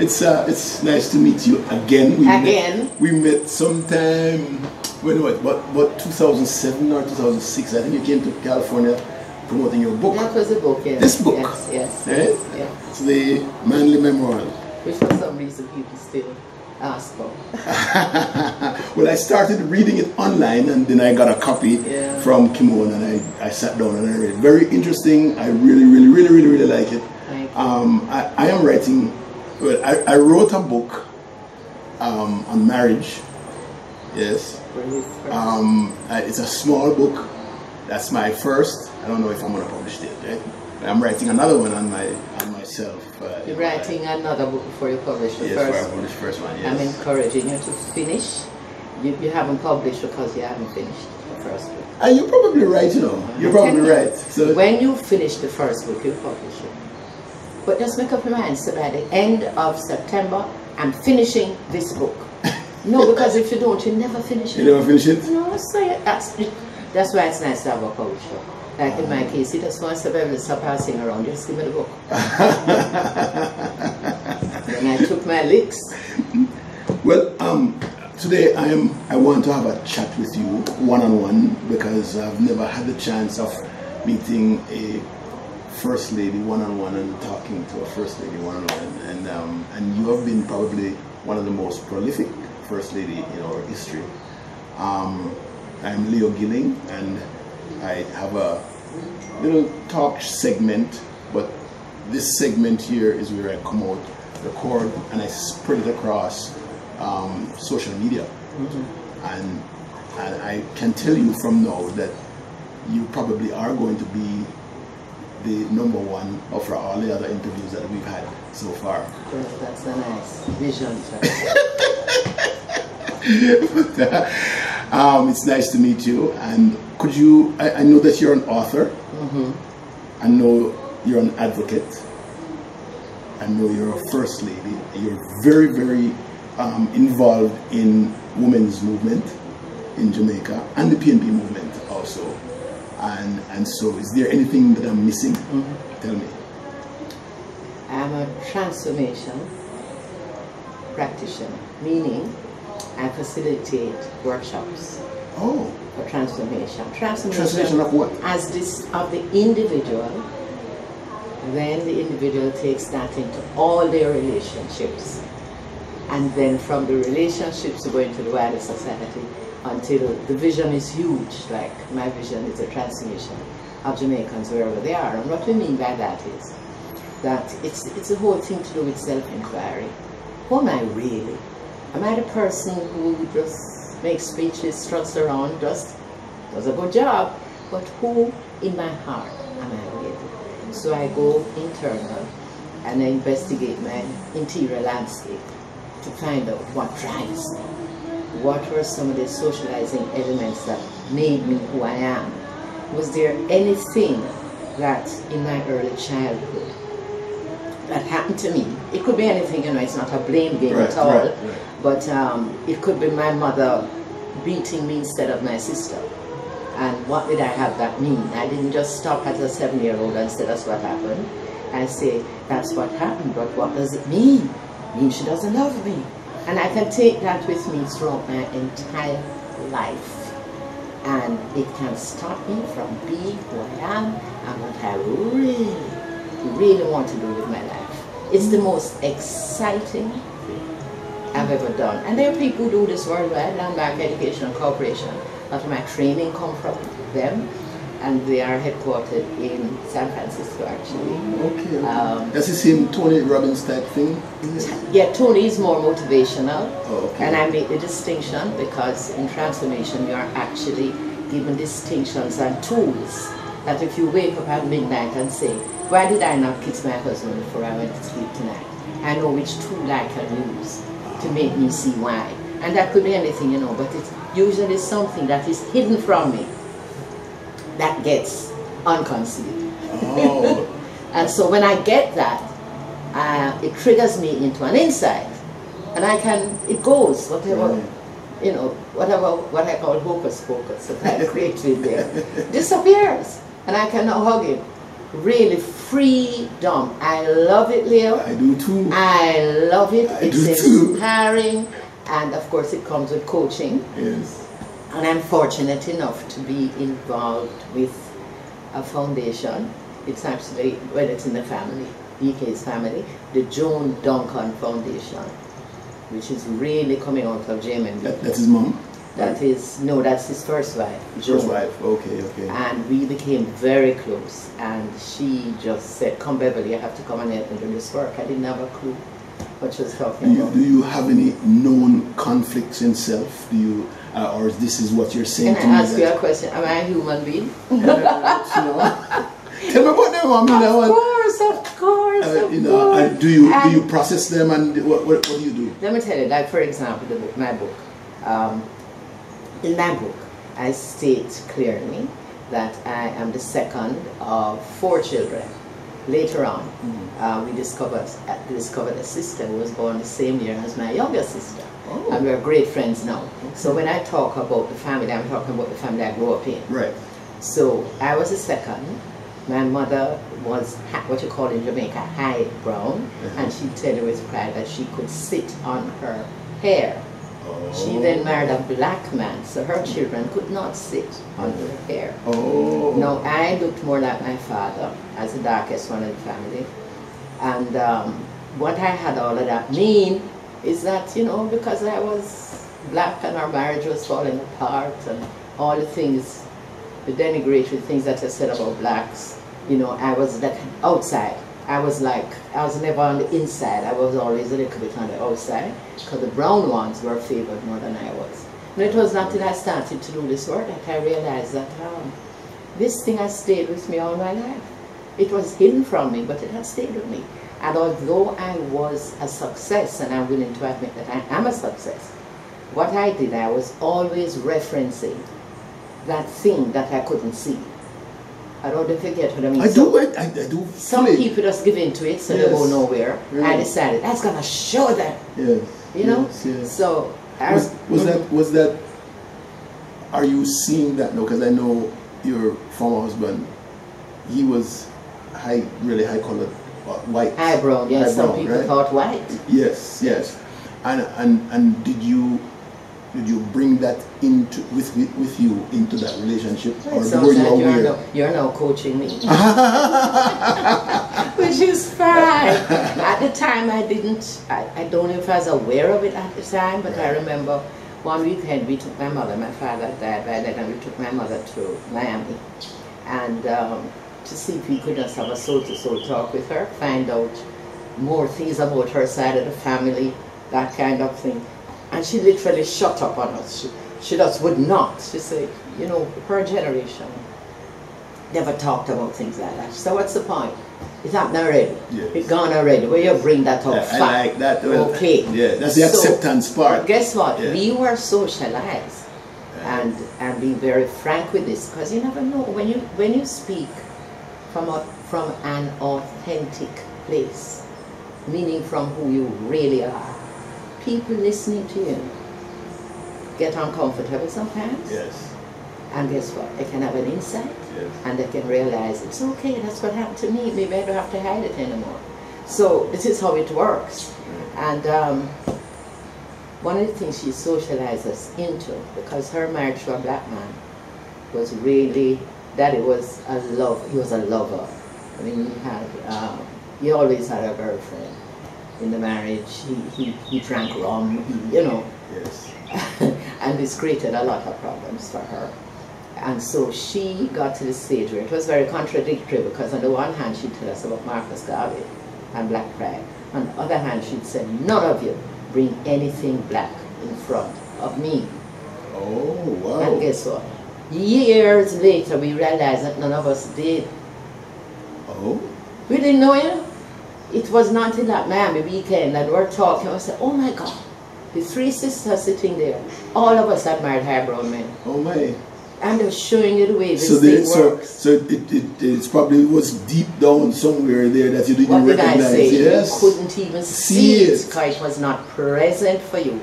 It's uh, it's nice to meet you again. We Again? Met, we met sometime when what? What? What? 2007 or 2006? I think you came to California promoting your book. That was a book, yes. This book? Yes, yes. Right? Yeah. It's the Manley Memoirs. Which for some reason people still ask for. well, I started reading it online and then I got a copy Yeah. from Kimon and I, I sat down and I read it. Very interesting. I really, really, really, really, really like it. Um, I, I am writing, well, I, I wrote a book um, on marriage. Yes. Um, it's a small book. That's my first. I don't know if I'm going to publish it. Right? I'm writing another one on my on myself. Uh, You're writing another book before you publish the Yes, first before I one. publish the first one. Yes. I'm encouraging you to finish. You, you haven't published because you haven't finished the first book. Uh, you're probably right, you know. You're probably right. So When you finish the first book, you publish it. But just make up your mind, so by the end of September, I'm finishing this book. No, because if you don't, you never finish it. you never finish it. No, so yeah, that's that's why it's nice to have a publisher. Like in my case, he just wants to be able to stop passing around. Just give me the book. and I took my licks. Well, um, today I am. I want to have a chat with you one on one because I've never had the chance of meeting a first lady one on one and talking to a first lady one on one. And um, and you have been probably one of the most prolific first lady in our history. Um, I'm Leo Gilling, and I have a little talk segment, but this segment here is where I come out, record, and I spread it across um, social media. And, and I can tell you from now that you probably are going to be the number one of all the other interviews that we've had so far. Yes, that's a nice vision. sir. um, it's nice to meet you. And could you? I, I know that you're an author. I know you're an advocate. I know you're a first lady. You're very, very um, involved in women's movement in Jamaica and the PNP movement also. And and so, is there anything that I'm missing? Mm-hmm. Tell me. I'm a transformation practitioner, meaning I facilitate workshops Oh, for transformation. Transformation, Transformation of what? As this of the individual, then the individual takes that into all their relationships. And then from the relationships go into the wider society until the vision is huge. Like my vision is a transformation of Jamaicans wherever they are. And what we mean by that is that it's it's a whole thing to do with self-inquiry. Who am I really? Am I the person who just makes speeches, struts around, just does a good job, but who in my heart am I really? So I go internal and I investigate my interior landscape to find out what drives me. What were some of the socializing elements that made me who I am? Was there anything that in my early childhood that happened to me? It could be anything, you know, it's not a blame game Right, at all. right, right. But um, it could be my mother beating me instead of my sister. And what did I have that mean? I didn't just stop at a seven year old and say that's what happened. I say that's what happened, but what does it mean? It means she doesn't love me. And I can take that with me throughout my entire life. And it can stop me from being who I am and what I really, really want to do with my life. It's the most exciting thing I've ever done. And there are people who do this worldwide, Landmark Education Corporation. A lot of my training come from them, and they are headquartered in San Francisco actually. Okay. okay. Um, That's the same Tony Robbins type thing. Yeah, Tony is more motivational, Oh, okay. and I make the distinction because in transformation you are actually given distinctions and tools that if you wake up at midnight and say, why did I not kiss my husband before I went to sleep tonight? I know which tool I can use to make me see why. And that could be anything, you know, but it's usually something that is hidden from me that gets unconcealed. Oh, And so when I get that, uh, it triggers me into an insight. And I can, it goes, whatever, Right. you know, whatever, what I call hocus pocus that I created there, disappears. And I can now hug him really freedom. I love it, Leo. I do too. I love it. I it's do too. inspiring, and of course, it comes with coaching. yes. And I'm fortunate enough to be involved with a foundation. It's actually, well, it's in the family, DK's family, the Joan Duncan Foundation, which is really coming out of JMMB. That, that's his mom. That is, no, that's his first wife, Joan. First wife. Okay, okay. And we became very close. And she just said, Come, Beverly, I have to come and help me do this work. I didn't have a clue what she was Do talking you, about. do you have any known conflicts in self? Do you, uh, or this is what you're saying Can to I me? ask you a question? Am I a human being? Uh, know? Tell me about them. I mean, I Of course, of course, uh, of you know, course. and do you do you process them and what, what, what do you do? Let me tell you, like for example, the book, my book. Um, in my book, I state clearly that I am the second of four children. Later on, uh, we discovered uh, discovered a sister who was born the same year as my younger sister, Oh. and we're great friends now. So when I talk about the family, I'm talking about the family I grew up in. Right. So I was the second. My mother was what you call in Jamaica high brown, and she'd tell you with pride that she could sit on her hair. She then married a black man, so her children could not sit on her hair. Oh. No, I looked more like my father as the darkest one in the family. And um, what I had all of that mean is that, you know, because I was black and our marriage was falling apart and all the things, the denigratory things that I said about blacks, you know, I was like outside. I was like, I was never on the inside. I was always a little bit on the outside because the brown ones were favored more than I was. And it was not until I started to do this work that I realized that um, this thing has stayed with me all my life. It was hidden from me, but it has stayed with me. And although I was a success, and I'm willing to admit that I am a success, what I did, I was always referencing that thing that I couldn't see. I don't know if you get what I mean. I So- do it. I, I do. some fully. people just give in to it, so they go nowhere. I decided that's gonna show them, Yes. you know. Yes, yes. So I was, was that was that? Are you seeing that now? Because I know your former husband. He was high, really high colored, white. eyebrow. Yes, some people right? thought white. Yes, yes. And and and did you did you bring that into with with, with you into that relationship, or sounds were you like you're aware? now, you're now coaching me, which is fine. at the time, I didn't. I, I don't know if I was aware of it at the time, but I remember one weekend we took my mother. My father died by then, and we took my mother to Miami, and um, to see if we could just have a soul-to-soul talk with her, find out more things about her side of the family, that kind of thing. And she literally shut up on us. She, she just would not. She said, you know, her generation never talked about things like that. So what's the point? It's happened already. Yes. It's gone already. Where you bring that up? I, I Fact. like that. Well, Okay. Yeah, that's the So- acceptance part. Guess what? Yeah. We were socialized, and and be very frank with this because you never know when you when you speak from a from an authentic place, meaning from who you really are. People listening to you get uncomfortable sometimes, Yes. and guess what? They can have an insight, Yes. and they can realize it's okay. That's what happened to me. Maybe I don't have to hide it anymore. So this is how it works, and. Um, one of the things she socialized us into, because her marriage to a black man was really, that was a love, he was a lover. I mean, he had, um, he always had a girlfriend in the marriage. He, he, he drank rum, he, you know, Yes. and this created a lot of problems for her. And so she got to the stage where it was very contradictory because on the one hand she'd tell us about Marcus Garvey and black pride. On the other hand she'd say, none of you bring anything black in front of me. Oh wow. And guess what? Years later we realized that none of us did. Oh. We didn't know it. It was not until that Miami weekend that we're talking. I said, oh my God, the three sisters sitting there, all of us had married high brown men. Oh my. And they're showing you the way this So so works. so it, it it's probably was deep down somewhere there that you didn't What did I recognize. say? Yes. You couldn't even See see it. because it was not present for you.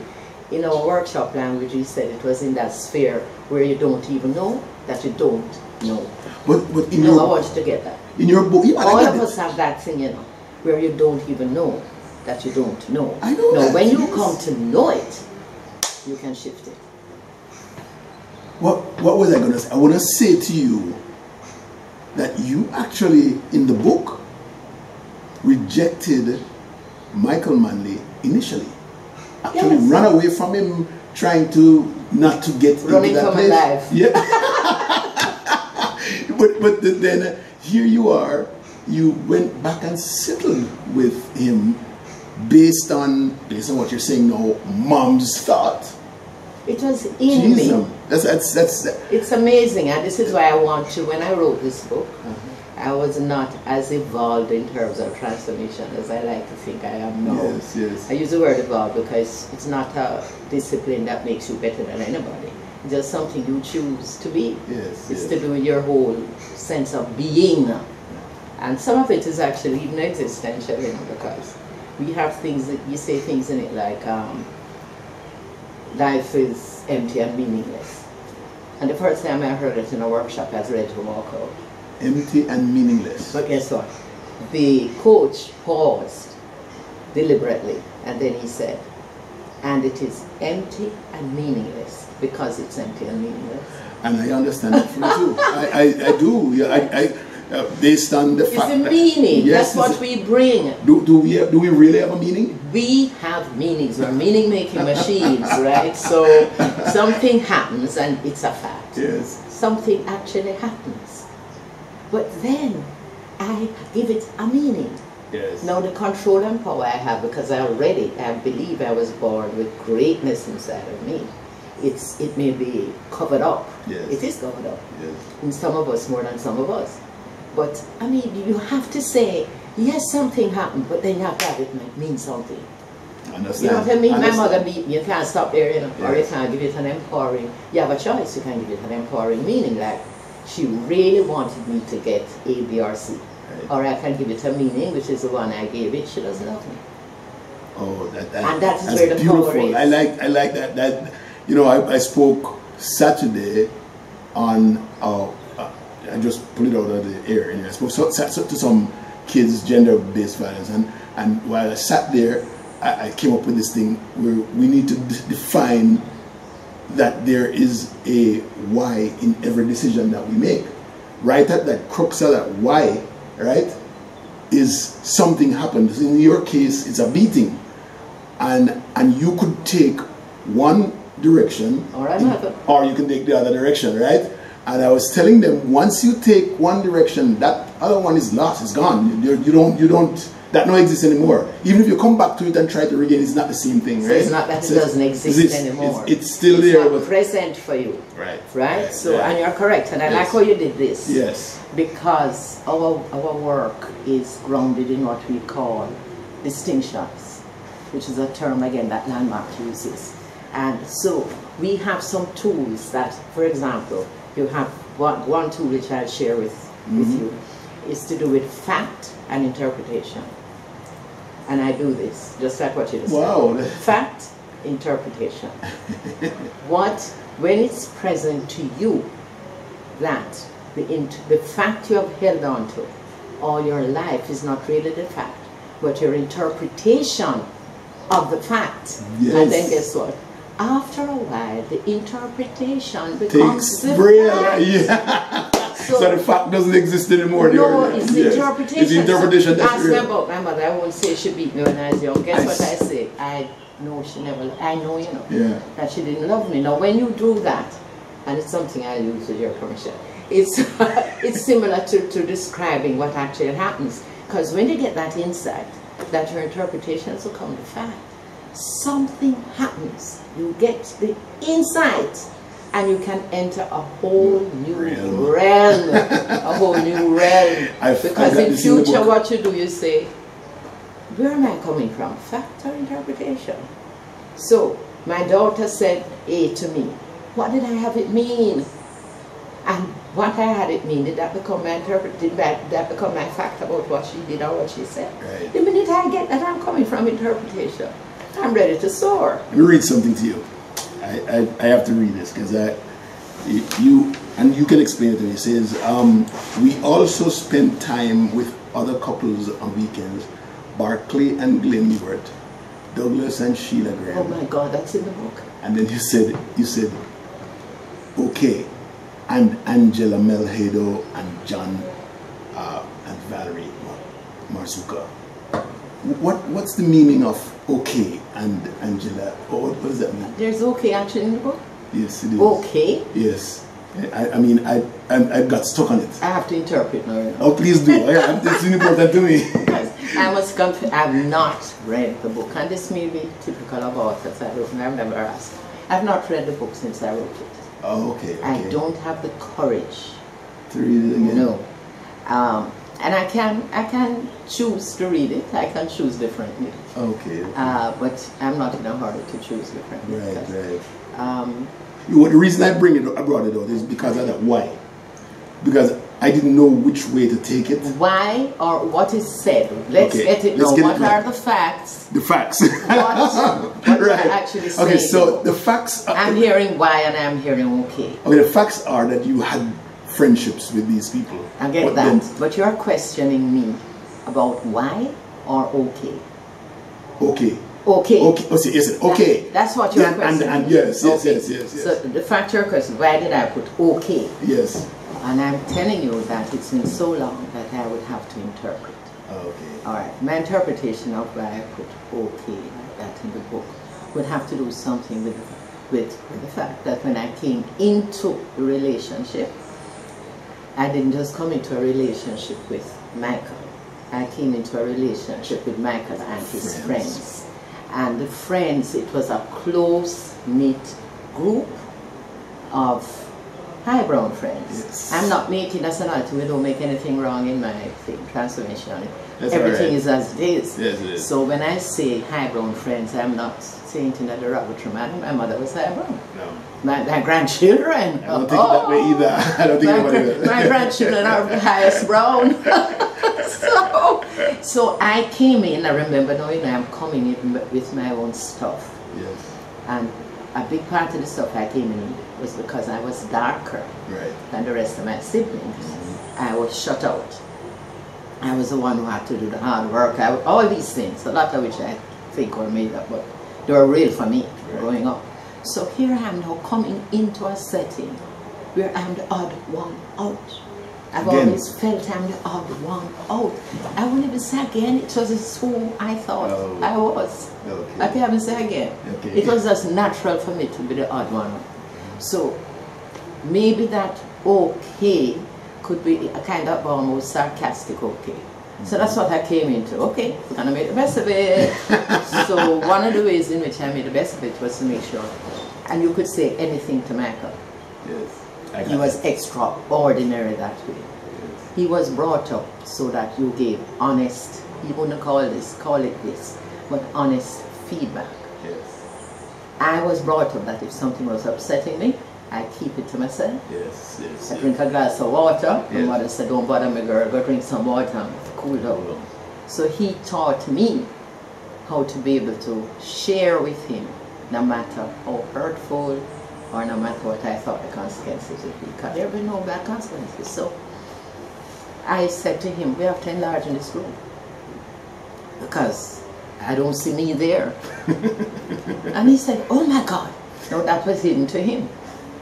In our workshop language, we said it was in that sphere where you don't even know that you don't know. But but in No, I want you to get that. in your book. All of it. us have that thing, you know, where you don't even know that you don't know. I know Now, that, when you yes. come to know it, you can shift it. What what was I gonna say? I wanna say to you that you actually in the book rejected Michael Manley initially. Actually Yes. ran away from him trying to not to get Running into that from place. alive. Yeah. but but then uh, here you are, you went back and settled with him based on based on what you're saying now, mom's thought. It was in me. Jesus. That's that's that's It's amazing, and this is why I want to. When I wrote this book, I was not as evolved in terms of transformation as I like to think I am now. Yes, yes. I use the word evolved because it's not a discipline that makes you better than anybody. It's just something you choose to be. Yes, It's yes. to do with your whole sense of being. And some of it is actually even existential, you know, because we have things that you say things in it like um, life is empty and meaningless. And the first time I heard it in a workshop, I was ready to walk out. Empty and meaningless. But guess what? The coach paused deliberately and then he said, and it is empty and meaningless because it's empty and meaningless. And I understand that you too. I, I, I do. Yeah, I, I, uh, based on the It's fact the that- meaning. Yes, That's what it's- we bring. Do, do we do we really have a meaning? We have meanings. We're meaning making machines, right? So something happens and it's a fact. Yes. Something actually happens. But then I give it a meaning. Yes. Now the control and power I have because I already I believe I was born with greatness inside of me. It's it may be covered up. Yes. It is covered up. Yes. In some of us more than some of us. But I mean you have to say, yes something happened, but then you have to have it might mean something. Understand. You know what I mean? My mother beat me, you can't stop there, you know, or you Yes. can't give it an empowering. You have a choice, you can give it an empowering meaning, like she really wanted me to get A, B, or C. Right. Or I can give it a meaning, which is the one I gave it, she doesn't love me. Oh, that, that And that is that's where the beautiful. power is. I like I like that that you know I, I spoke Saturday on uh, uh, I just put it out of the air and I spoke so, so, to some kids gender based violence and and while I sat there I, I came up with this thing where we need to d- define that there is a why in every decision that we make. Right at that crux of that why, right, is something happened. In your case, it's a beating. And and you could take one direction Or another. or you can take the other direction, right? And I was telling them once you take one direction, that other one is lost, it's gone. You, you don't you don't that no exists anymore. Even if you come back to it and try to regain, it's not the same thing, So right? it's not that it doesn't exist it's- anymore. It's, it's still It's there, but present for you, right, right? So, right. and you're correct, and I like how you did this. yes, because our, our work is grounded in what we call distinctions, which is a term again that Landmark uses. And so we have some tools that, for example, you have one, one tool which I'll share with, with mm-hmm. you is to do with fact and interpretation. And I do this, just like what you just said. wow, Fact, interpretation. what, when it's present to you, that the, int- the fact you have held on to all your life is not really the fact, but your interpretation of the fact. Yes. And then guess what? After a while, the interpretation becomes takes the fact. yeah. So- So, the fact doesn't exist anymore. No, it's yes. interpretation. It's interpretation. So, that's ask me about my mother. I won't say she beat me when I was young. Guess what I what I say? I know she never. I know you know Yeah. that she didn't love me. Now, when you do that, and it's something I use with your permission, it's it's similar to, to describing what actually happens. Because when you get that insight, that your interpretations will come to fact, something happens. You get the insight, and you can enter a whole new Realm. realm, a whole new realm. I've- because in in future, what you do, you say, where am I coming from? Fact or interpretation? So, my daughter said A to me. What did I have it mean? And what I had it mean, did that become my interpret did that, that become my fact about what she did or what she said? Right. The minute I get that I'm coming from interpretation, I'm ready to soar. Let me read something to you. I, I, I have to read this because I, you, and you can explain it to me. It says, um, we also spend time with other couples on weekends, Barclay and Glenn Ewart, Douglas and Sheila Graham. Oh my God, that's in the book. And then you said, you said, okay, and Angela Melhedo and John uh, and Valerie Marzuka. What what's the meaning of okay and Angela? Or what does that mean? There's okay actually in the book. Yes, it is. Okay. Yes. I, I mean, I, I, I got stuck on it. I have to interpret now. Oh, please do. I, it's important to me. Yes, I must confess, I've not read the book, and this may be typical of authors. I don't, I've never asked. I've not read the book since I wrote it. Oh, okay, okay. I don't have the courage to read it again. No, um, and I can I can choose to read it. I can choose differently. Okay. okay. Uh, but I'm not in a hurry to choose differently. Right, because, right. Um, well, the reason I bring it, I brought it out is because of that. Why? Because I didn't know which way to take it. Why or what is said? Let's okay. get it Let's. Get what it right. are the facts? The facts. what, what right. actually saying? Okay, so the facts. Are, I'm hearing why and I'm hearing okay. Okay, the facts are that you had friendships with these people. I get that, then, but you're questioning me about why or okay. Okay. Okay. Okay. Oh, see, yes, okay. That, that's what you're yeah, questioning. And, and yes, yes, okay. yes, yes, yes. So the fact you're questioning, why did I put okay? Yes. And I'm telling you that it's been so long that I would have to interpret. Okay. All right. My interpretation of why I put okay like that in the book would have to do something with, with, with the fact that when I came into the relationship, I didn't just come into a relationship with Michael. I came into a relationship with Michael and his friends. friends. And the friends, it was a close-knit group of highbrow friends. Yes. I'm not making nationality, we don't make anything wrong in my thing, transformation. That's Everything right. is as it is. Yes, it is. So when I say highbrow friends, I'm not saying it in a derogatory manner. My mother was highbrow. No. My, my grandchildren. I don't think oh, that way either. I don't think my, it. my grandchildren are the highest brown. so, so I came in, I remember now, you know, I'm coming in with my own stuff. Yes. And a big part of the stuff I came in was because I was darker right. than the rest of my siblings. Mm-hmm. I was shut out. I was the one who had to do the hard work. I, all these things, a lot of which I think were made up, but they were real for me right. growing up. So here I am now coming into a setting where I'm the odd one out. I've again. always felt I'm the odd one out. I won't even say again, it was just who I thought oh. I was. Okay. I can't even say again. Okay. It was just natural for me to be the odd one out. So maybe that okay could be a kind of almost sarcastic okay. So that's what I came into. Okay, we're gonna make the best of it. so one of the ways in which I made the best of it was to make sure, and you could say anything to Michael. Yes. He was extraordinary that way. Yes. He was brought up so that you gave honest, you wouldn't call this, call it this, but honest feedback. Yes. I was brought up that if something was upsetting me, I keep it to myself. Yes, yes. I drink a glass of water. My mother said, don't bother me girl, go drink some water down. So he taught me how to be able to share with him, no matter how hurtful or no matter what I thought the consequences would be. Because there be no bad consequences. So I said to him, we have to enlarge in this room. Because I don't see me there. and he said, oh my God. No, that was hidden to him.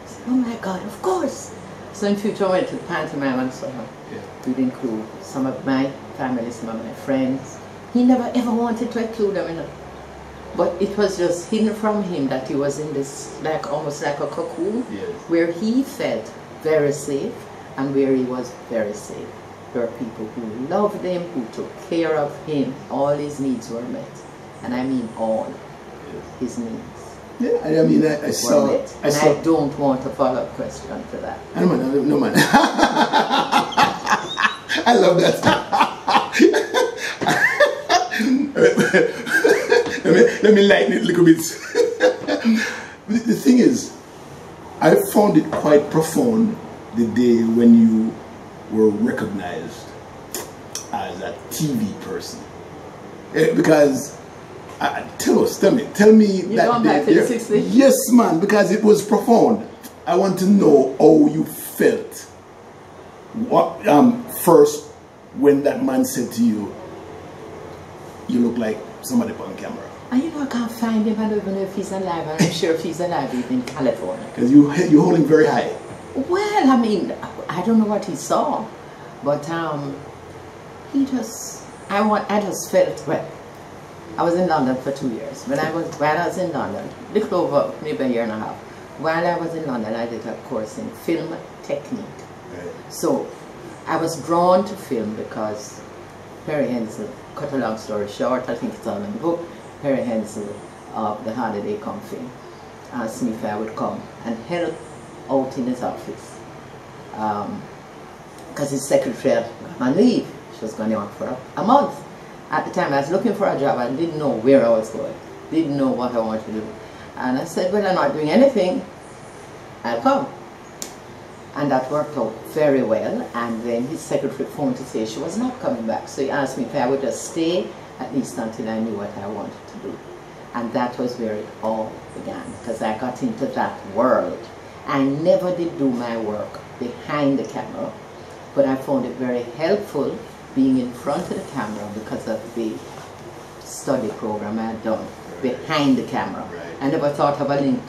Said, oh my God, of course. So in future I went to the pantomime and so on. Yeah. Include some of my family, some of my friends. He never ever wanted to include them in it. But it was just hidden from him that he was in this, like almost like a cocoon, Yes. where he felt very safe and where he was very safe. There were people who loved him, who took care of him. All his needs were met. And I mean all Yes. his needs Yeah, I I mean, I, I saw, met. I And saw, I don't want a follow-up question to that. no man, no man. I love that. Let, me, let me lighten it a little bit. the, the thing is, I found it quite profound the day when you were recognized as a TV person. Eh, because, uh, tell us, tell me, tell me that day back to the Yes, man, because it was profound. I want to know how you felt what um, first when that man said to you, you look like somebody on camera? And you know, I can't find him. I don't even know if he's alive. I'm sure if he's alive, he's in California. Because you, you hold him very high. Well, I mean, I don't know what he saw, but um, he just, I want, I just felt, well, I was in London for two years. When I was, while I was in London, little over maybe a year and a half, while I was in London, I did a course in film technique. Right. So I was drawn to film because Perry Henzell, cut a long story short, I think it's all in the book, Perry Henzell of the Holiday Company asked me if I would come and help out in his office. Because um, his secretary had on leave. She was going on for a, a month. At the time I was looking for a job, I didn't know where I was going, didn't know what I wanted to do. And I said, well, I'm not doing anything, I'll come. And that worked out very well. And then his secretary phoned to say she was not coming back. So he asked me if I would just stay at least until I knew what I wanted to do. And that was where it all began, because I got into that world. I never did do my work behind the camera, but I found it very helpful being in front of the camera because of the study program I had done behind the camera. Right. I never thought of a link.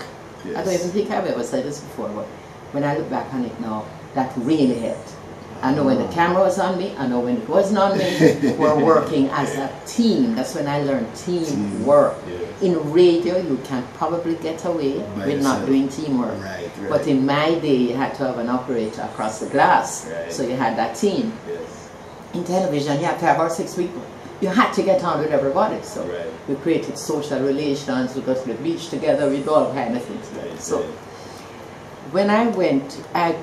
Yes. I don't even think I've ever said this before, but when I look back on it now, that really helped. I know when the ah. camera was on me, I know when it wasn't on me. We're working as a team. That's when I learned teamwork. Yes. In radio, you can probably get away By with yourself. not doing teamwork. Right, right. But in my day, you had to have an operator across the glass. Right. So you had that team. Yes. In television, you had to have our six people. You had to get on with everybody. So we created social relations, we go to the beach together, we do all kind of things. so when I went, I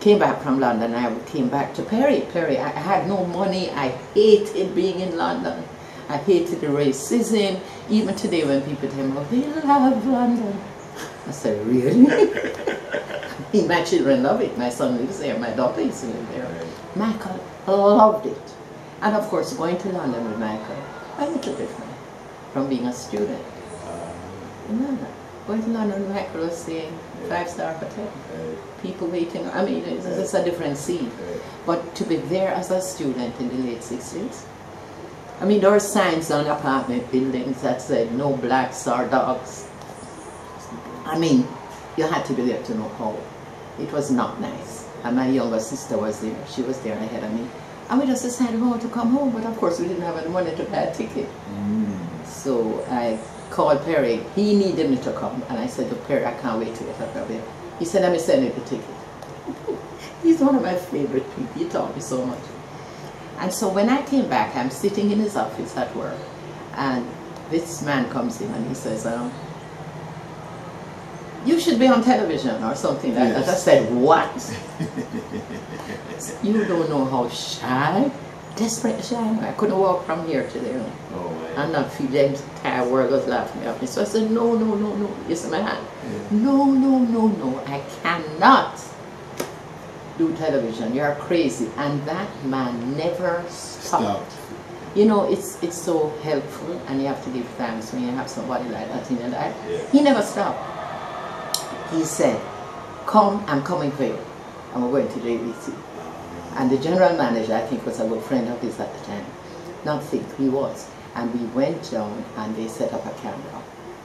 came back from London, I came back to Perry. Perry, I had no money. I hated being in London. I hated the racism. Even today when people tell me, oh, they love London. I said, really? my children love it. My son lives there. My daughter is living there. Michael loved it. And of course, going to London with Michael, a little different from being a student. Um, in London. Going to London with Michael was saying, five-star hotel people waiting. I mean, it's, it's a different scene. But to be there as a student in the late 60s, I mean, there were signs on apartment buildings that said no blacks or dogs. I mean, you had to be there to know how. It was not nice. And my younger sister was there. She was there ahead of me. And we just decided we wanted to come home, but of course we didn't have any money to buy a ticket. Mm. So I called Perry. He needed me to come. And I said to Perry, I can't wait to get up there. He said, let me send you the ticket. He's one of my favorite people. He taught me so much. And so when I came back, I'm sitting in his office at work, and this man comes in and he says, um, you should be on television or something like yes. that. I said, what? you don't know how shy, desperate shy I couldn't walk from here to there. Oh, I'm not feeling the entire world was laughing at me. So I said, no, no, no, no. Yes, man. Yeah. No, no, no, no. I cannot do television. You're crazy. And that man never stopped. You know, it's it's so helpful and you have to give thanks when you have somebody like that in your life. Yeah. He never stopped. He said, come, I'm coming for you. And we're going to the JBC. And the general manager, I think, was a good friend of his at the time. Not think, he was. And we went down and they set up a camera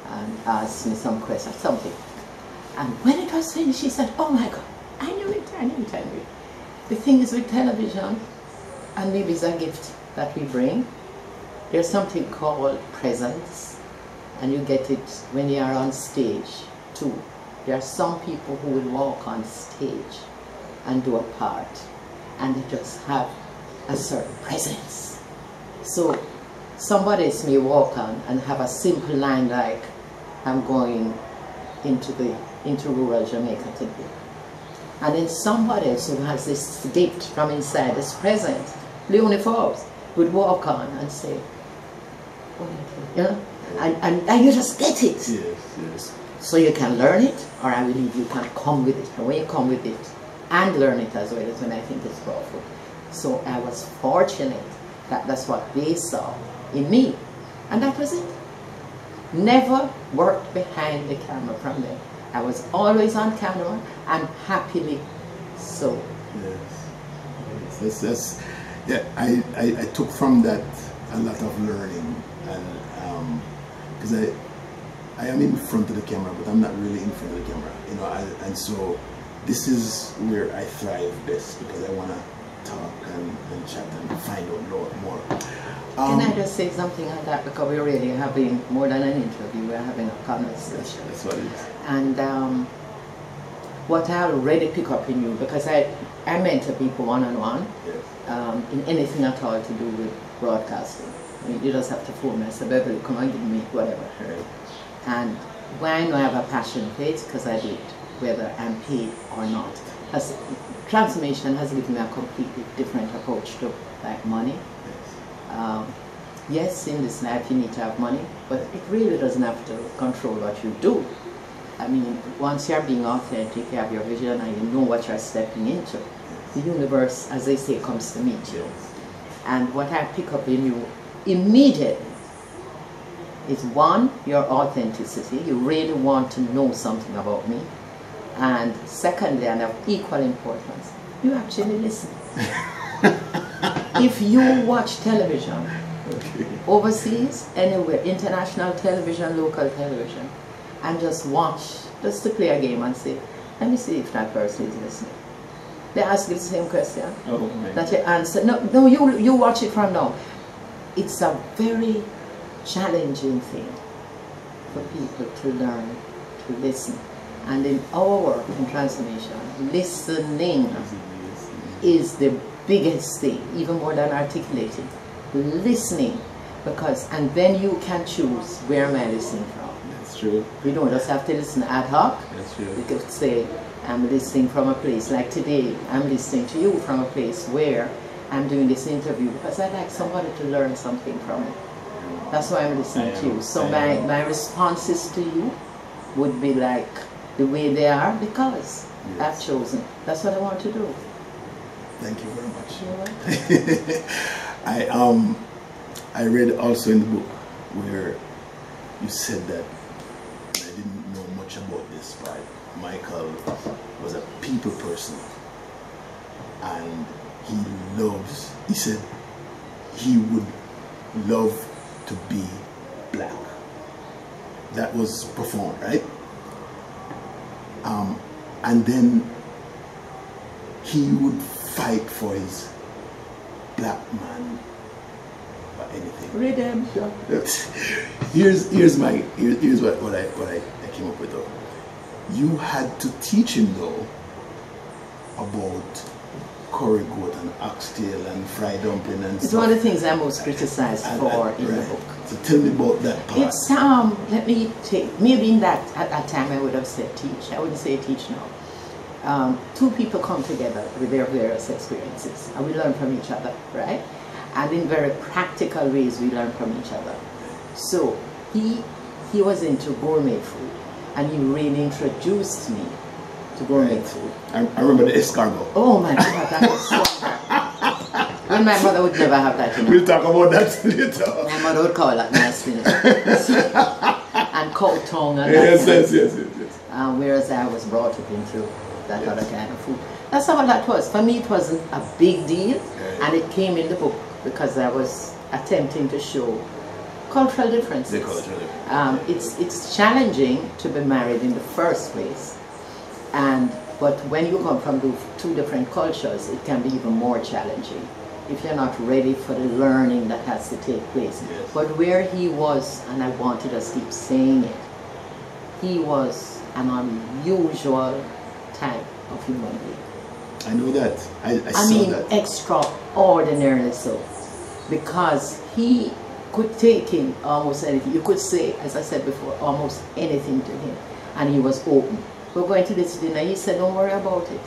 and asked me some questions, something. And when it was finished, she said, oh my God, I knew it, I knew it, I knew it. The thing is with television, and maybe it's a gift that we bring, there's something called presence, and you get it when you are on stage too. There are some people who will walk on stage and do a part, and they just have a certain presence. So somebody may walk on and have a simple line like, I'm going into the into rural Jamaica today. And then somebody else who has this gift from inside, this present, Leonie Forbes, would walk on and say, you know, and, and, and you just get it. Yes, yes. So you can learn it, or I believe you can come with it. And when you come with it and learn it as well, is when I think it's powerful. So I was fortunate that that's what they saw in me. And that was it. Never worked behind the camera from them. I was always on camera and happily So, Yes. That's, that's, yeah, I, I, I took from that a lot of learning and um, because I I am in front of the camera but I'm not really in front of the camera you know I, and so this is where I thrive best because I want to talk and, and chat and find out more. more. Can I just say something on that because we're really having more than an interview, we're having a conversation. That's what it is. And um, what I already pick up in you, because I, I mentor people one on one Yes. um, in anything at all to do with broadcasting. I mean, you just have to phone me and say, Beverly, come and give me whatever. Right. And why I know I have a passion for it, because I do it, whether I'm paid or not. Because transformation has given me a completely different approach to like money. Um, yes, in this life you need to have money, but it really doesn't have to control what you do. I mean, once you're being authentic, you have your vision and you know what you're stepping into, the universe, as they say, comes to meet you. And what I pick up in you immediately is one, your authenticity. You really want to know something about me. And secondly, and of equal importance, you actually listen. if you watch television, Okay. overseas, anywhere, international television, local television, and just watch, just to play a game and say, let me see if that person is listening. They ask you the same question. Oh That you answer. No, no, you, you watch it from now. It's a very challenging thing for people to learn to listen. And in our work in transformation, listening mm-hmm. is the biggest thing, even more than articulating. Listening, because, and then you can choose where am I listening from. That's true. We don't just have to listen ad hoc. That's We true. could say, I'm listening from a place like today, I'm listening to you from a place where I'm doing this interview because I'd like somebody to learn something from it. That's why I'm listening to you. So I my, am. my responses to you would be like the way they are because I've chosen. That's what I want to do. Thank you very much. I um I read also in the book where you said that I didn't know much about this but Michael was a people person and he loves he said he would love to be black. That was profound, right? Um, and then he would fight for his black man or anything. Redemption. here's here's my here, here's what, what I what I, I came up with though. You had to teach him though about curry goat and oxtail and fried dumpling and It's stuff. one of the things I'm most criticized And- for and- in the book. So tell me about that part. It's um. Let me take. Maybe in that at that time I would have said teach. I wouldn't say teach now. Um, two people come together with their various experiences, and we learn from each other, right? And in very practical ways, we learn from each other. So he he was into gourmet food, and he really introduced me to gourmet Right. food. I, I remember the escargot. Oh my God, that was so And my mother would never have that, you know. We'll talk about that later. My mother would call that my spinach. and cow tongue and Yes, yes, yes, yes, yes. uh, whereas I was brought up into that Yes. other kind of food. That's all that was. For me, it wasn't a big deal, Right. and it came in the book because I was attempting to show cultural differences. The cultural difference. Um, it's it's challenging to be married in the first place, and but when you come from the two different cultures, it can be even more challenging if you're not ready for the learning that has to take place. Yes. But where he was, and I want to keep saying it, he was an unusual type of human being. I know that. I, I, I saw mean, that. extraordinarily so. Because he could take in almost anything. You could say, as I said before, almost anything to him. And he was open. We're going to this dinner. He said, don't worry about it.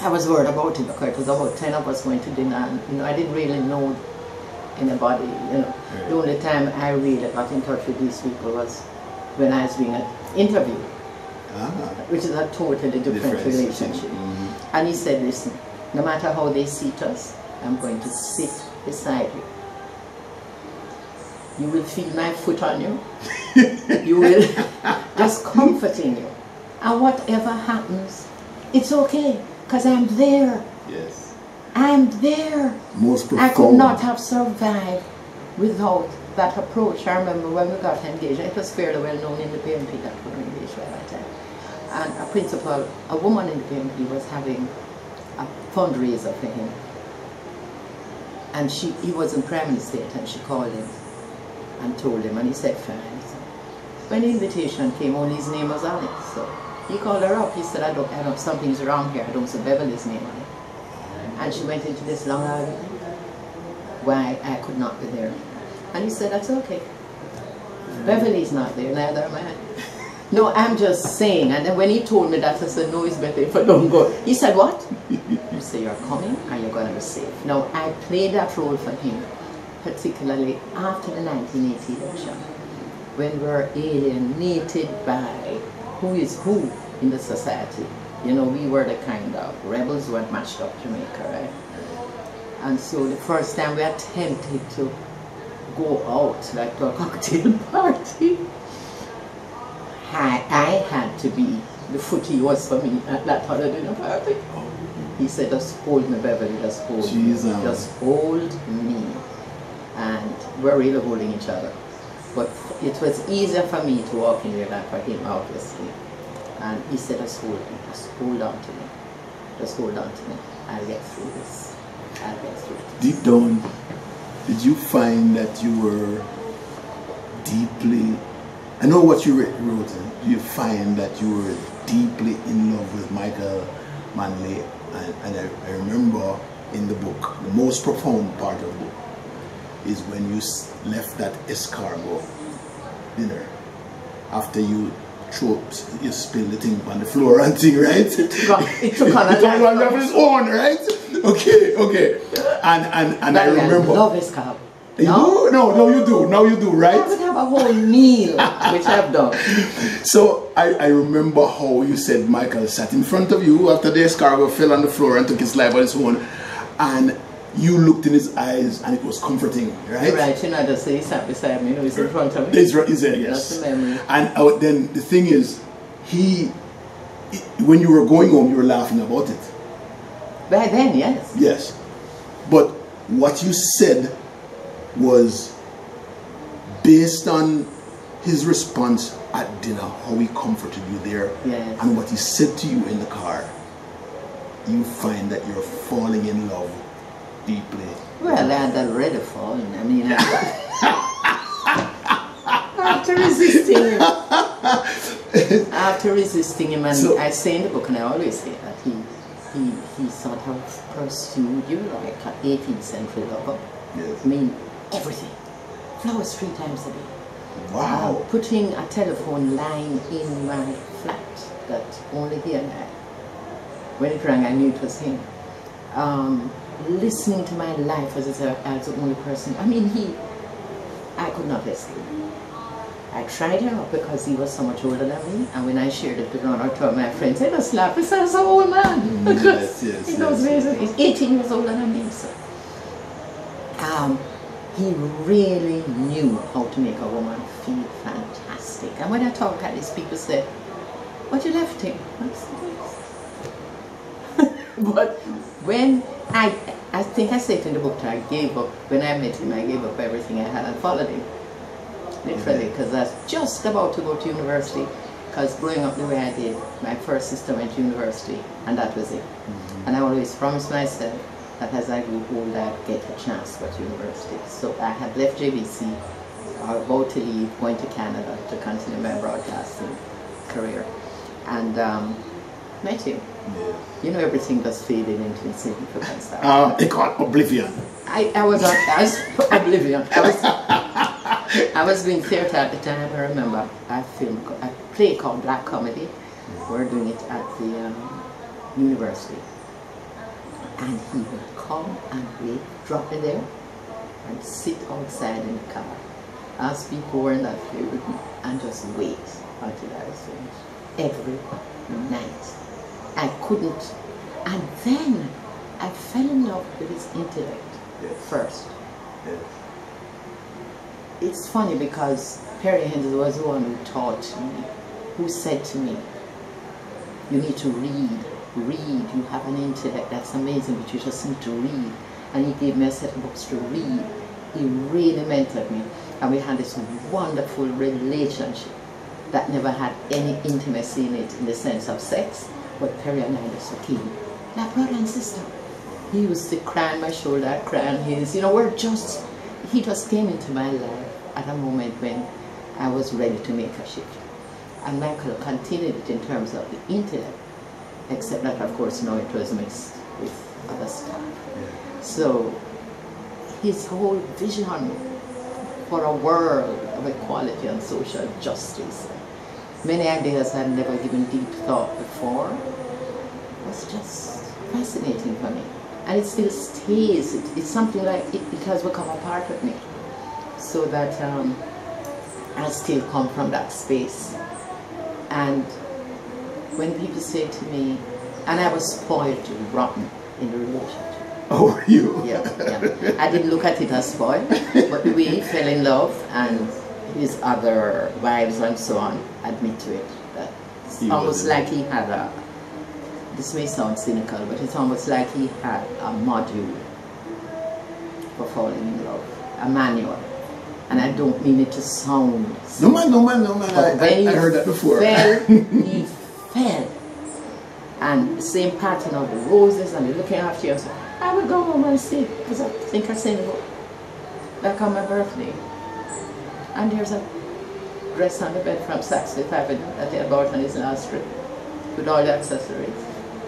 I was worried about it because it was about 10 of us going to dinner. And, you know, I didn't really know anybody, you know. Yeah. The only time I really got in touch with these people was when I was being interviewed, Ah, which is a totally different difference. relationship. Mhm. And he said, listen, no matter how they seat us, I'm going to sit beside you. You will feel my foot on you. you will just comforting you. And whatever happens, it's okay, because I'm there. Yes. I'm there. Most profound. I could not have survived without that approach. I remember when we got engaged, it was fairly well known in the PNP that we were engaged by that time. And a principal, a woman in the PNP was having a fundraiser for him. And she, he was in primary state and she called him and told him and he said fine. So when the invitation came, only his name was on it. So he called her up. He said, I don't, I don't, something's wrong here. I don't see Beverly's name on it. And she went into this long argument why I could not be there. And he said, that's okay. Beverly's not there, neither am I. No, I'm just saying. And then when he told me that, I said, no, it's better if I don't go. He said, what? I said, you're coming and you're going to be safe. Now, I played that role for him, particularly after the 1980 election, when we're alienated by who is who in the society. You know, we were the kind of rebels who had matched up Jamaica, right? And so the first time we attempted to go out, like to a cocktail party, I, I had to be the foot he was for me at that other dinner party. He said, just hold me, Beverly, just hold me. Jesus. Just hold me. And we're really holding each other. But it was easier for me to walk in there than for him, obviously. And he said, just hold just hold on to me. Just hold on to me. I'll get through this. I'll get through this. Deep down, did you find that you were deeply, I know what you wrote, you find that you were deeply in love with Michael Manley? And, and I, I remember in the book, the most profound part of the book is when you left that escargot dinner after you threw, you spilled the thing on the floor and thing, right? It took on- it took on a It took on of its own, right? Okay, okay. And and and I remember. love his carb. You No? No, no, you do. Now you do, right? I would have a whole meal, which I've done. So I, I remember how you said Michael sat in front of you after the escargot fell on the floor and took his life on his own, and you looked in his eyes and it was comforting, right? Right, you know, just say he sat beside me, you know, he's in front of me. He's right, is it? Yes. That's the memory. And uh, then the thing is, he, when you were going home, you were laughing about it. By then, yes. Yes. But what you said was based on his response at dinner, how he comforted you there, Yes. and what he said to you in the car. You find that you're falling in love deeply. Well, I had already fallen. I mean, after resisting him, after resisting him, and So- I say in the book, and I always say that he, he, he sort of pursued you like an 18th century lover. Yes. I mean, everything. Flowers three times a day. Wow. Uh, putting a telephone line in my flat that only he and I. When it rang, I knew it was him. Um, listening to my life as, a, as the only person. I mean, he, I could not escape. I tried him out because he was so much older than me, and when I shared it with one or two of my friends, they just laughed. He said, an old man." Mm, because yes, yes, in those yes, days, he's 18 years older than me. So, um, he really knew how to make a woman feel fantastic. And when I talk at these people say, but you left him. I but when I, I think I said in the book, that I gave up, when I met him, I gave up everything I had and followed him. Literally, because I was just about to go to university. Because growing up the way I did, my first sister went to university, and that was it. And I always promised myself that as I grew older, I'd get a chance to go to university. So I had left JBC, I was about to leave, going to Canada to continue my broadcasting career, and um, met him. Yeah. You know, everything just faded into insignificance. Um, they call oblivion. I, I was I was oblivion. I was, I was doing theatre at the time. I remember a film, co- a play called Black Comedy. We were doing it at the um, university, and he would come and wait, drop me there, and sit outside in the car, ask people were in that play with me, and just wait until I was finished every night. I couldn't, and then I fell in love with his intellect Yes. first. Yes. It's funny because Perry Henzell was the one who taught me, who said to me, you need to read read. You have an intellect that's amazing, but you just need to read. And he gave me a set of books to read. He really mentored me. And we had this wonderful relationship that never had any intimacy in it in the sense of sex, but Perry and I just became like brother and sister. He used to cry on my shoulder, I cry on his. You know, we're just, he just came into my life at a moment when I was ready to make a shift. And Michael continued it in terms of the intellect, except that, of course, now it was mixed with other stuff. So his whole vision for a world of equality and social justice, many ideas I've never given deep thought before, was just fascinating for me. And it still stays, it, it's something like it, it, has become a part of me. So that um, I still come from that space. And when people say to me, and I was spoiled rotten in the relationship. Oh, you? Yeah, yeah. I didn't look at it as spoiled, but we fell in love and his other wives and so on admit to it. That it's He almost like he had a, this may sound cynical, but it's almost like he had a module for falling in love, a manual. And I don't mean it to sound No man, no man, no man. I, I, I heard that before. Fell, he fell. And the same pattern of the roses and the looking after you. I would go home and sit because I think I it back on my birthday. And there's a dress on the bed from Saks Fifth Avenue that he had bought on his last trip with all the accessories.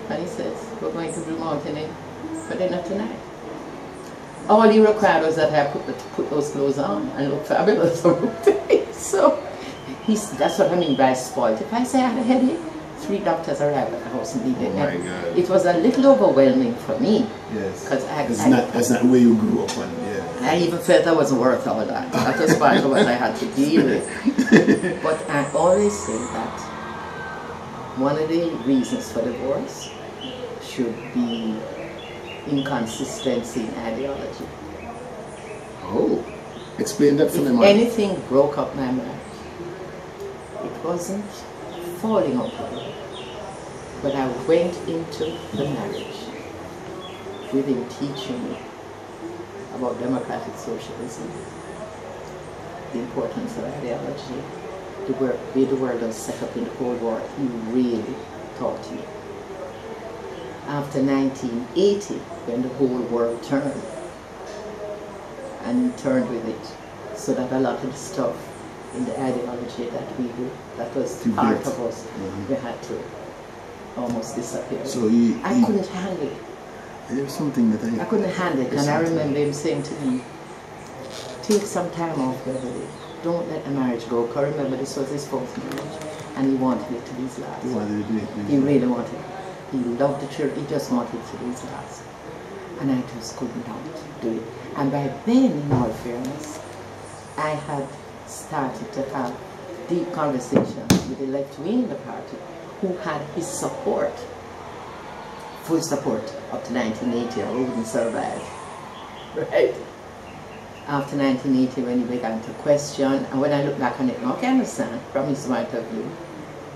And he says, we're going to Blue Mountain in for dinner tonight. All he required was that I put, put those clothes on and look fabulous. So he's, that's what I mean by spoiled. If I say I had a headache, three doctors arrived at the house and needed Oh my help. God. It was a little overwhelming for me. Yes. 'Cause I- It's I- not, that's not where you grew up on. I even felt I wasn't worth all that. That was part of what I had to deal with. But I always say that one of the reasons for divorce should be inconsistency in ideology. Oh, explain that for me, anything broke up my marriage, it wasn't falling apart, but I went into the marriage with him teaching me about democratic socialism, the importance of ideology, the work, way the world was set up in the Cold War. He really taught me. After 1980, when the whole world turned, and turned with it so that a lot of the stuff in the ideology that we do, that was You part of us, Mhm. we had to almost disappear. So he, I he couldn't handle it. There's something that I, I couldn't handle it. And I remember him saying to me, take some time off, Beverly. Don't let the marriage go. Because remember, this was his fourth marriage. And he wanted it to be his last. he wanted to do it. He really wanted it. He loved the children. He just wanted it to be his last. And I just could not do it. And by then, in all fairness, I had started to have deep conversations with the left wing of the party who had his support, full support up to 1980 or who wouldn't survive. Right? After 1980, when he began to question, and when I look back on it, now I can understand from his point of view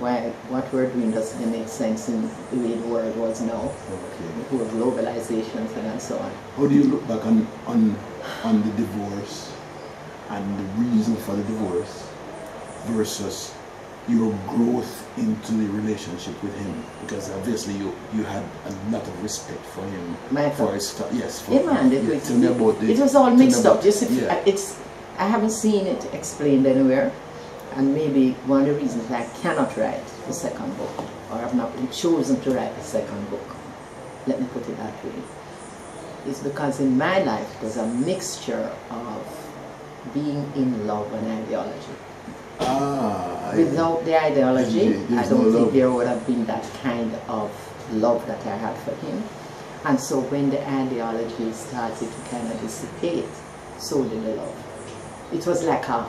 why what we're doing doesn't make sense in the way the world was now, Okay. with globalization and so on. How do you look back on, on, on the divorce and the reason for the divorce versus your growth into the relationship with him? Because obviously you, you had a lot of respect for him. My for his stu- yes. For, Yeah, man, it, yeah, it, tell me about the, it was all mixed up. Just if, yeah. it's, I haven't seen it explained anywhere, and maybe one of the reasons I cannot write the second book, or I've not been chosen to write the second book. Let me put it that way. Is because in my life there's a mixture of being in love and ideology. Ah, Without the ideology, I don't no think there would have been that kind of love that I had for him. And so when the ideology started to kind of dissipate, so did the love. It was like a,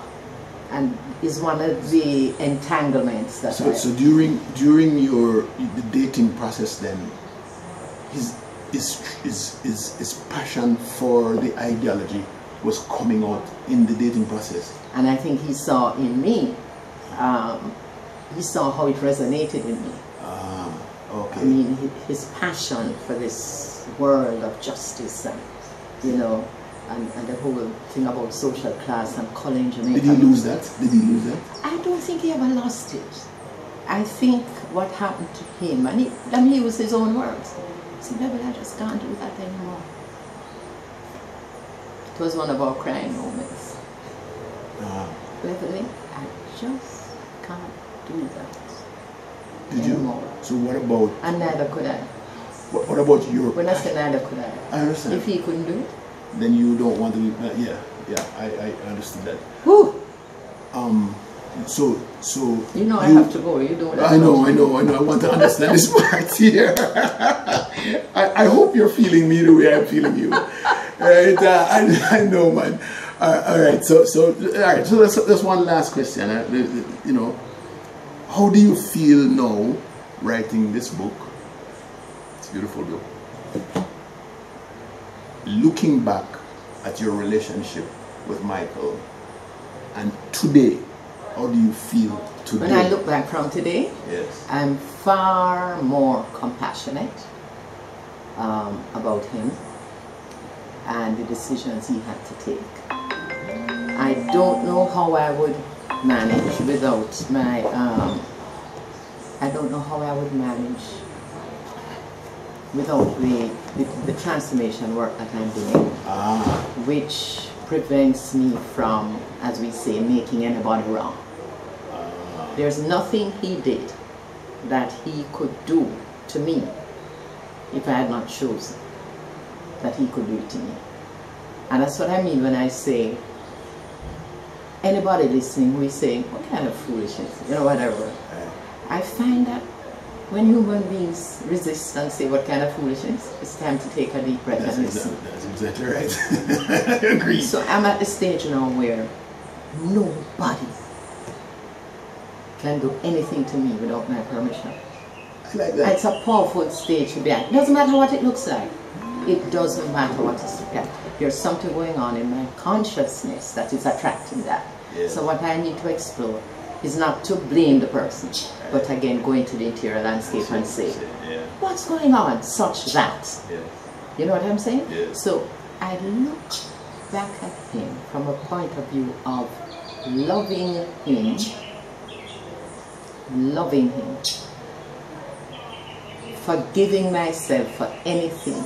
and is one of the entanglements that So, I, so during during your the dating process, then, his his his his, his passion for the ideology was coming out in the dating process. And I think he saw in me, um, he saw how it resonated in me. Ah, Okay. I mean, his passion for this world of justice and, you know, and, and the whole thing about social class and calling Jamaica. Did he lose that? Did he lose that? I don't think he ever lost it. I think what happened to him, and he, I mean, he was his own words. He said, Beverly, I just can't do that anymore. It was one of our crying moments. Beverly, I just can't do that. Did you? Anymore. So what about And neither could I. what, what about your? When I say neither could I. I understand. If he couldn't do it, then you don't want to be. Uh, yeah, yeah. I, I understood that. Who? Um. So so. you know I have to go. You don't I know, I know, I know. I want to understand this part here. I, I hope you're feeling me the way I'm feeling you. Right? Uh, I, I know, man. Uh, all right. So so all right. So that's that's one last question. Uh, you know, how do you feel now writing this book? It's a beautiful book. Looking back at your relationship with Michael, and today, how do you feel today? When I look back from today, Yes. I'm far more compassionate um, about him and the decisions he had to take. I don't know how I would manage without my, um, I don't know how I would manage without the, the, the transformation work that I'm doing, Ah, which prevents me from, as we say, making anybody wrong. There's nothing he did that he could do to me if I had not chosen that he could do it to me. And that's what I mean when I say, anybody listening who is saying, what kind of foolishness, you know, whatever. I find that when human beings resist and say what kind of foolishness, it's time to take a deep breath that's, and listen. that's exactly right. Agreed. So I'm at the stage now where nobody can do anything to me without my permission. Like that. It's a powerful stage to be at. It doesn't matter what it looks like. It doesn't matter what it's like. There's something going on in my consciousness that is attracting that. Yes. So what I need to explore is not to blame the person, but again go into the interior landscape and say, Yeah. what's going on such that? Yeah. You know what I'm saying? Yes. So I look back at him from a point of view of loving him, loving him, forgiving myself for anything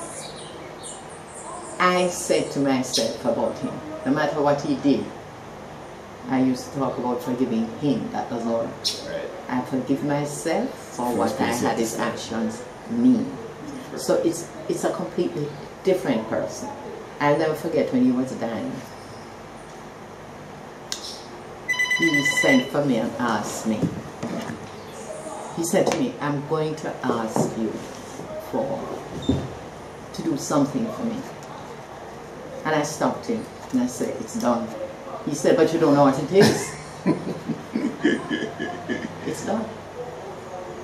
I said to myself about him, no matter what he did. I used to talk about forgiving him, that doesn't work. I forgive myself for First what I had his actions mean. So it's it's a completely different person. I'll never forget when he was dying. He sent for me and asked me. He said to me, I'm going to ask you for to do something for me. And I stopped him and I said, It's done. He said, But you don't know what it is. it's done.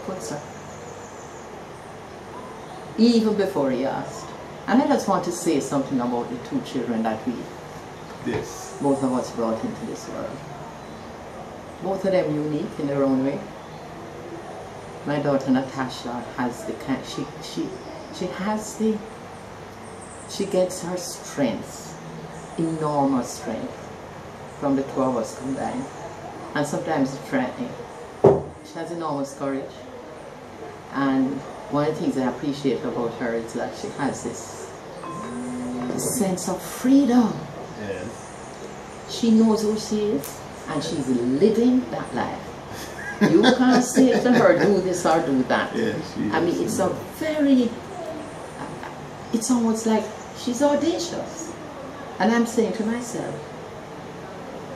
Full stop. Even before he asked. And I just want to say something about the two children that we, This. both of us, brought into this world. Both of them unique in their own way. My daughter Natasha has the she, she, she has the, she gets her strength, enormous strength, from the two of us combined. And sometimes it's frightening. She has enormous courage. And one of the things I appreciate about her is that she has this, this sense of freedom. She knows who she is and she's living that life. You can't say to her, do this or do that. I mean, it's a very, it's almost like she's audacious. And I'm saying to myself,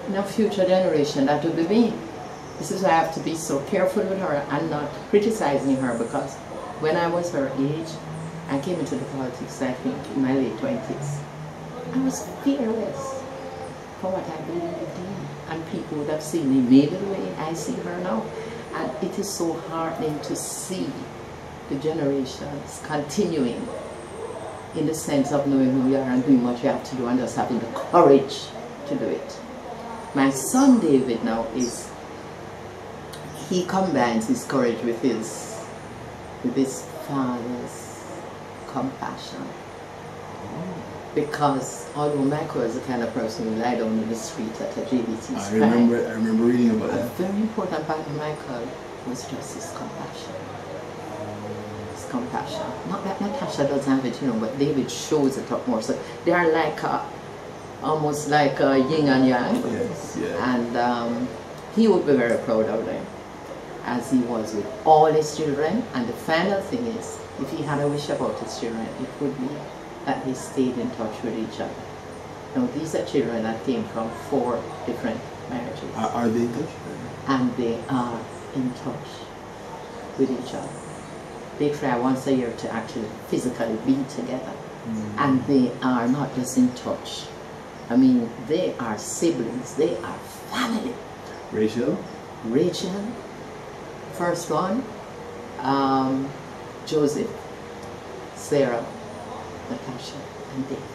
no future generation, that will be me. This is why I have to be so careful with her and not criticizing her because when I was her age, I came into the politics, I think, in my late 20s. I was fearless for what I believed in. And people would have seen me maybe the way I see her now. And it is so heartening to see the generations continuing in the sense of knowing who you are and doing what you have to do and just having the courage to do it. My son David now is, he combines his courage with his with his father's compassion. Because although Michael was the kind of person who lied down in the street at a JBC I remember, I remember reading about a that. very important part of Michael was just his compassion. Compassion. Not that Natasha doesn't have it, you know, but David shows it up more. So they are like a, almost like a yin and yang. Yes, yeah. And um, he would be very proud of them, as he was with all his children. And the final thing is, if he had a wish about his children, it would be that they stayed in touch with each other. Now, these are children that came from four different marriages Are, are they in touch? and they are in touch with each other. They try once a year to actually physically be together. And they are not just in touch. I mean, they are siblings, they are family. Rachel? Rachel, first one, um, Joseph, Sarah, Natasha, and Dave.